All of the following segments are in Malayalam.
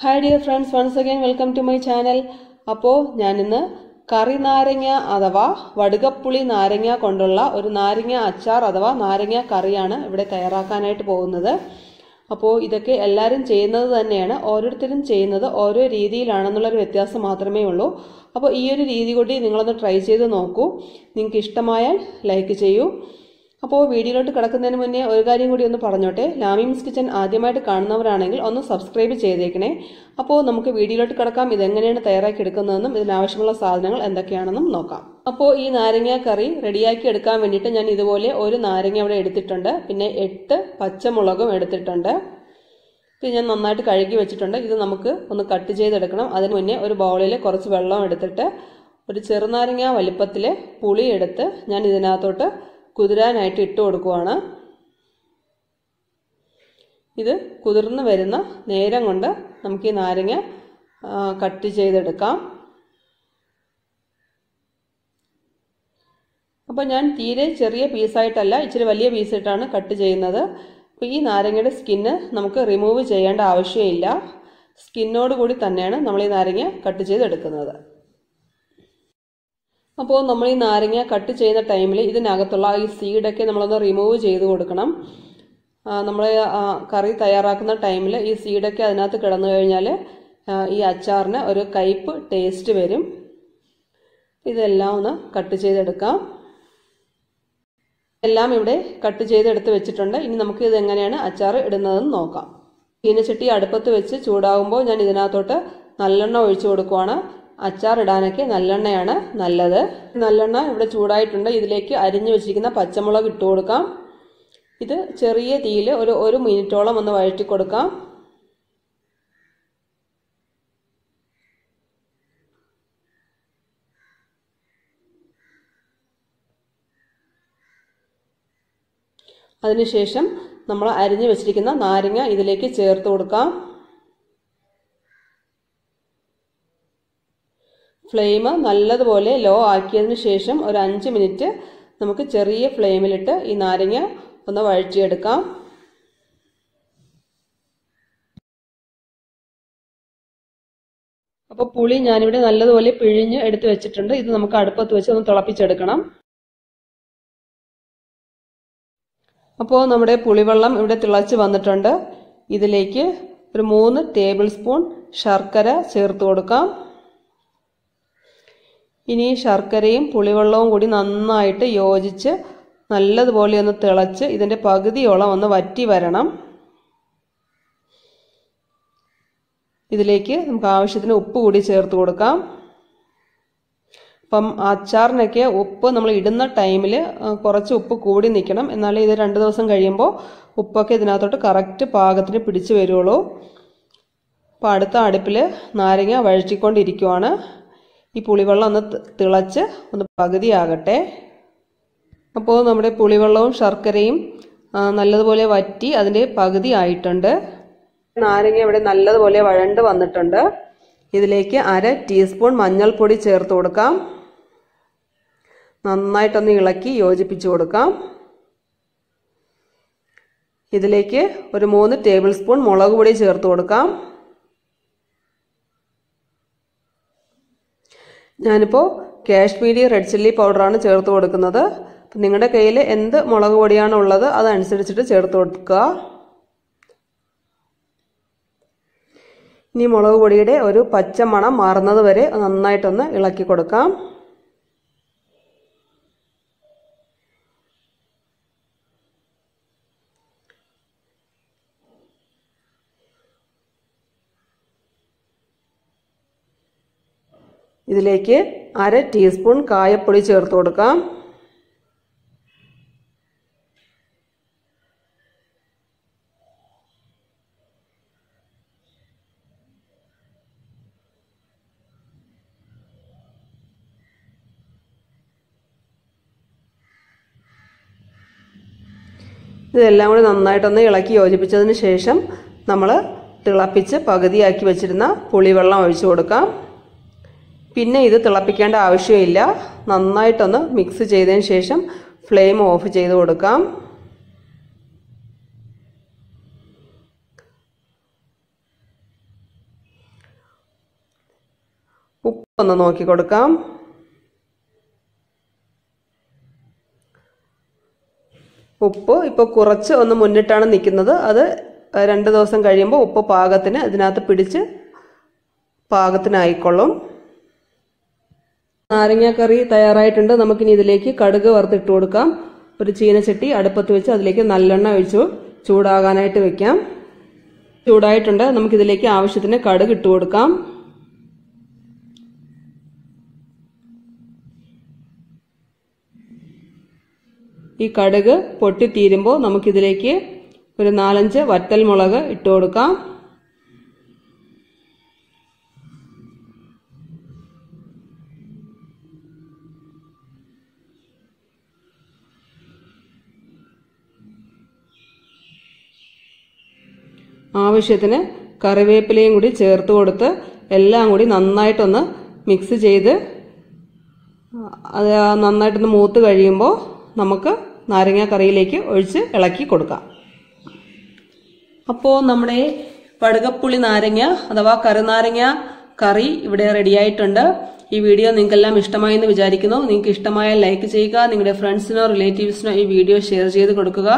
Hi dear friends once again welcome to my channel അപ്പോൾ ഞാനിന്ന് കറി നാരങ്ങ അഥവാ വടുകപ്പുളി നാരങ്ങ കൊണ്ടുള്ള ഒരു നാരങ്ങ അച്ചാർ അഥവാ നാരങ്ങ കറിയാണ് ഇവിടെ തയ്യാറാക്കാനായിട്ട് പോകുന്നത്. അപ്പോൾ ഇതൊക്കെ എല്ലാവരും ചെയ്യുന്നത് തന്നെയാണ്. ഓരോരുത്തരും ചെയ്യുന്നത് ഓരോ രീതിയിലാണെന്നുള്ളൊരു വ്യത്യാസം മാത്രമേ ഉള്ളൂ. അപ്പോൾ ഈ ഒരു രീതി കൂടി നിങ്ങളൊന്ന് ട്രൈ ചെയ്ത് നോക്കൂ. നിങ്ങൾക്ക് ഇഷ്ടമായാൽ ലൈക്ക് ചെയ്യൂ. അപ്പോൾ വീഡിയോയിലോട്ട് കിടക്കുന്നതിന് മുന്നേ ഒരു കാര്യം കൂടി ഒന്ന് പറഞ്ഞോട്ടെ? ലാമിംസ് കിച്ചൻ ആദ്യമായിട്ട് കാണുന്നവരാണെങ്കിൽ ഒന്ന് സബ്സ്ക്രൈബ് ചെയ്തേക്കണേ. അപ്പോൾ നമുക്ക് വീഡിയോയിലോട്ട് കിടക്കാം. ഇതെങ്ങനെയാണ് തയ്യാറാക്കി എടുക്കുന്നതെന്നും ഇതിനാവശ്യമുള്ള സാധനങ്ങൾ എന്തൊക്കെയാണെന്നും നോക്കാം. അപ്പോൾ ഈ നാരങ്ങ കറി റെഡിയാക്കി എടുക്കാൻ വേണ്ടിയിട്ട് ഞാൻ ഇതുപോലെ ഒരു നാരങ്ങ അവിടെ എടുത്തിട്ടുണ്ട്. പിന്നെ എട്ട് പച്ചമുളകും എടുത്തിട്ടുണ്ട്. ഇത് ഞാൻ നന്നായിട്ട് കഴുകി വെച്ചിട്ടുണ്ട്. ഇത് നമുക്ക് ഒന്ന് കട്ട് ചെയ്തെടുക്കണം. അതിന് മുന്നേ ഒരു ബൗളിൽ കുറച്ച് വെള്ളം എടുത്തിട്ട് ഒരു ചെറുനാരങ്ങ വലിപ്പത്തിൽ പുളി എടുത്ത് ഞാൻ ഇതിനകത്തോട്ട് കുതിരാനായിട്ട് ഇട്ട് കൊടുക്കുവാണ്. ഇത് കുതിർന്ന് വരുന്ന നേരം കൊണ്ട് നമുക്ക് ഈ നാരങ്ങ കട്ട് ചെയ്തെടുക്കാം. അപ്പോൾ ഞാൻ തീരെ ചെറിയ പീസായിട്ടല്ല ഇച്ചിരി വലിയ പീസായിട്ടാണ് കട്ട് ചെയ്യുന്നത്. അപ്പോൾ ഈ നാരങ്ങയുടെ സ്കിന്ന് നമുക്ക് റിമൂവ് ചെയ്യേണ്ട ആവശ്യമില്ല. സ്കിന്നോട് കൂടി തന്നെയാണ് നമ്മൾ ഈ നാരങ്ങ കട്ട് ചെയ്തെടുക്കുന്നത്. അപ്പോൾ നമ്മൾ ഈ നാരങ്ങ കട്ട് ചെയ്യുന്ന ടൈമിൽ ഇതിനകത്തുള്ള ഈ സീഡൊക്കെ നമ്മളൊന്ന് റിമൂവ് ചെയ്ത് കൊടുക്കണം. നമ്മൾ കറി തയ്യാറാക്കുന്ന ടൈമിൽ ഈ സീഡൊക്കെ അതിനകത്ത് കിടന്നു കഴിഞ്ഞാൽ ഈ അച്ചാറിന് ഒരു കയ്പ്പ് ടേസ്റ്റ് വരും. ഇതെല്ലാം ഒന്ന് കട്ട് ചെയ്തെടുക്കാം. എല്ലാം ഇവിടെ കട്ട് ചെയ്തെടുത്ത് വെച്ചിട്ടുണ്ട്. ഇനി നമുക്ക് ഇത് എങ്ങനെയാണ് അച്ചാർ ഇടുന്നതെന്ന് നോക്കാം. ചീനച്ചട്ടി അടുപ്പത്ത് വെച്ച് ചൂടാകുമ്പോൾ ഞാൻ ഇതിനകത്തോട്ട് നല്ലെണ്ണ ഒഴിച്ചു കൊടുക്കുവാണ്. അച്ചാർ ഇടാനൊക്കെ നല്ലെണ്ണയാണ് നല്ലത്. നല്ലെണ്ണ ഇവിടെ ചൂടായിട്ടുണ്ട്. ഇതിലേക്ക് അരിഞ്ഞു വെച്ചിരിക്കുന്ന പച്ചമുളക് ഇട്ട് കൊടുക്കാം. ഇത് ചെറിയ തീയിൽ ഒരു ഒരു മിനിറ്റോളം ഒന്ന് വഴറ്റി കൊടുക്കാം. അതിനുശേഷം നമ്മൾ അരിഞ്ഞു വെച്ചിരിക്കുന്ന നാരങ്ങ ഇതിലേക്ക് ചേർത്ത് കൊടുക്കാം. ഫ്ലെയിം നല്ലതുപോലെ ലോ ആക്കിയതിന് ശേഷം ഒരു അഞ്ച് മിനിറ്റ് നമുക്ക് ചെറിയ ഫ്ലെയിമിലിട്ട് ഈ നാരങ്ങ ഒന്ന് വഴറ്റിയെടുക്കാം. അപ്പോൾ പുളി ഞാനിവിടെ നല്ലതുപോലെ പിഴിഞ്ഞ് എടുത്ത് വെച്ചിട്ടുണ്ട്. ഇത് നമുക്ക് അടുപ്പത്ത് വെച്ച് ഒന്ന് തിളപ്പിച്ചെടുക്കണം. അപ്പോൾ നമ്മുടെ പുളിവെള്ളം ഇവിടെ തിളച്ച് വന്നിട്ടുണ്ട്. ഇതിലേക്ക് ഒരു മൂന്ന് ടേബിൾ സ്പൂൺ ശർക്കര ചേർത്ത് കൊടുക്കാം. ഇനി ശർക്കരയും പുളിവെള്ളവും കൂടി നന്നായിട്ട് യോജിച്ച് നല്ലതുപോലെ ഒന്ന് തിളച്ച് ഇതിന്റെ പകുതിയോളം ഒന്ന് വറ്റി വരണം. ഇതിലേക്ക് നമുക്ക് ആവശ്യത്തിന് ഉപ്പ് കൂടി ചേർത്ത് കൊടുക്കാം. അപ്പം അച്ചാറിനൊക്കെ ഉപ്പ് നമ്മൾ ഇടുന്ന ടൈമിൽ കുറച്ച് ഉപ്പ് കൂടി നിൽക്കണം. എന്നാലേ ഇത് രണ്ട് ദിവസം കഴിയുമ്പോൾ ഉപ്പൊക്കെ ഇതിനകത്തോട്ട് കറക്റ്റ് പാകത്തിന് പിടിച്ചു വരുള്ളൂ. അപ്പോൾ അടുത്ത അടുപ്പിൽ നാരങ്ങ വഴറ്റിക്കൊണ്ടിരിക്കുവാണ്. ഈ പുളിവെള്ളം ഒന്ന് തിളച്ച് ഒന്ന് പകുതിയാകട്ടെ. അപ്പോൾ നമ്മുടെ പുളിവെള്ളവും ശർക്കരയും നല്ലതുപോലെ വറ്റി അതിന്റെ പകുതി ആയിട്ടുണ്ട്. നാരങ്ങ ഇവിടെ നല്ലതുപോലെ വഴണ്ട് വന്നിട്ടുണ്ട്. ഇതിലേക്ക് അര ടീസ്പൂൺ മഞ്ഞൾപ്പൊടി ചേർത്ത് കൊടുക്കാം. നന്നായിട്ടൊന്ന് ഇളക്കി യോജിപ്പിച്ച് കൊടുക്കാം. ഇതിലേക്ക് ഒരു മൂന്ന് ടേബിൾ സ്പൂൺ മുളക് പൊടി ചേർത്ത് കൊടുക്കാം. ഞാനിപ്പോൾ കാശ്മീരി റെഡ് ചില്ലി പൗഡറാണ് ചേർത്ത് കൊടുക്കുന്നത്. നിങ്ങളുടെ കയ്യിൽ എന്ത് മുളക് പൊടിയാണ് ഉള്ളത് അതനുസരിച്ചിട്ട് ചേർത്ത് കൊടുക്കുക. ഇനി മുളക് പൊടിയുടെ ഒരു പച്ച മണം മാറുന്നത് വരെ നന്നായിട്ടൊന്ന് ഇളക്കി കൊടുക്കാം. ഇതിലേക്ക് അര ടീസ്പൂൺ കായപ്പൊടി ചേർത്ത് കൊടുക്കാം. ഇതെല്ലാം കൂടി നന്നായിട്ടൊന്ന് ഇളക്കി യോജിപ്പിച്ചതിന് ശേഷം നമ്മൾ തിളപ്പിച്ച് പകുതിയാക്കി വെച്ചിരുന്ന പുളിവെള്ളം ഒഴിച്ചു കൊടുക്കാം. പിന്നെ ഇത് തിളപ്പിക്കേണ്ട ആവശ്യമില്ല. നന്നായിട്ടൊന്ന് മിക്സ് ചെയ്തതിന് ശേഷം ഫ്ലെയിം ഓഫ് ചെയ്ത് കൊടുക്കാം. ഉപ്പൊന്ന് നോക്കി കൊടുക്കാം. ഉപ്പ് ഇപ്പോൾ കുറച്ച് ഒന്ന് മുന്നിട്ടാണ് നിൽക്കുന്നത്. അത് രണ്ട് ദിവസം കഴിയുമ്പോൾ ഉപ്പ് പാകത്തിന് ഇതിനകത്ത് പിടിച്ച് പാകത്തിനായിക്കൊള്ളും. നാരങ്ങാക്കറി തയ്യാറായിട്ടുണ്ട്. നമുക്കിനി ഇതിലേക്ക് കടുക് വറുത്തിട്ട് കൊടുക്കാം. ഒരു ചീനച്ചട്ടി അടുപ്പത്ത് വെച്ച് അതിലേക്ക് നല്ലെണ്ണ ഒഴിച്ചു. ചൂടാകാനായിട്ട് വെക്കാം. ചൂടായിട്ടുണ്ട്. നമുക്കിതിലേക്ക് ആവശ്യത്തിന് കടുക് ഇട്ട് കൊടുക്കാം. ഈ കടുക് പൊട്ടിത്തീരുമ്പോൾ നമുക്കിതിലേക്ക് ഒരു നാലഞ്ച് വറ്റൽ മുളക് ഇട്ട് കൊടുക്കാം. ആവശ്യത്തിന് കറിവേപ്പിലയും കൂടി ചേർത്ത് കൊടുത്ത് എല്ലാം കൂടി നന്നായിട്ടൊന്ന് മിക്സ് ചെയ്ത് അത് നന്നായിട്ടൊന്ന് മൂത്ത് കഴിയുമ്പോൾ നമുക്ക് നാരങ്ങാക്കറിയിലേക്ക് ഒഴിച്ച് ഇളക്കി കൊടുക്കാം. അപ്പോൾ നമ്മുടെ പടുകപ്പുളി നാരങ്ങ അഥവാ കറുനാരങ്ങ കറി ഇവിടെ റെഡിയായിട്ടുണ്ട്. ഈ വീഡിയോ നിങ്ങൾക്കെല്ലാം ഇഷ്ടമായി എന്ന് വിചാരിക്കുന്നു. നിങ്ങൾക്ക് ഇഷ്ടമായ ലൈക്ക് ചെയ്യുക നിങ്ങളുടെ ഫ്രണ്ട്സിനോ റിലേറ്റീവ്സിനോ ഈ വീഡിയോ ഷെയർ ചെയ്ത് കൊടുക്കുക.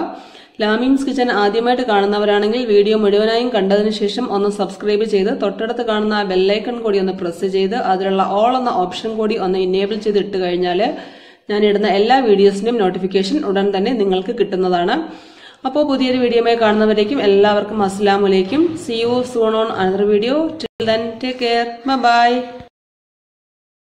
ലാമിൻസ് കിച്ചൻ ആദ്യമായിട്ട് കാണുന്നവരാണെങ്കിൽ വീഡിയോ മുഴുവനായും കണ്ടതിന് ശേഷം ഒന്ന് സബ്സ്ക്രൈബ് ചെയ്ത് തൊട്ടടുത്ത് കാണുന്ന ആ ബെല്ലൈക്കൺ കൂടി ഒന്ന് പ്രസ് ചെയ്ത് അതിലുള്ള ഓൾ എന്ന ഓപ്ഷൻ കൂടി ഒന്ന് ഇനേബിൾ ചെയ്ത് ഇട്ട് കഴിഞ്ഞാൽ ഞാൻ ഇടുന്ന എല്ലാ വീഡിയോസിന്റെയും നോട്ടിഫിക്കേഷൻ ഉടൻ തന്നെ നിങ്ങൾക്ക് കിട്ടുന്നതാണ്. അപ്പോൾ പുതിയൊരു വീഡിയോമായി കാണുന്നവരേക്കും എല്ലാവർക്കും അസ്സാം വലൈക്കും see you soon on another video till then take care bye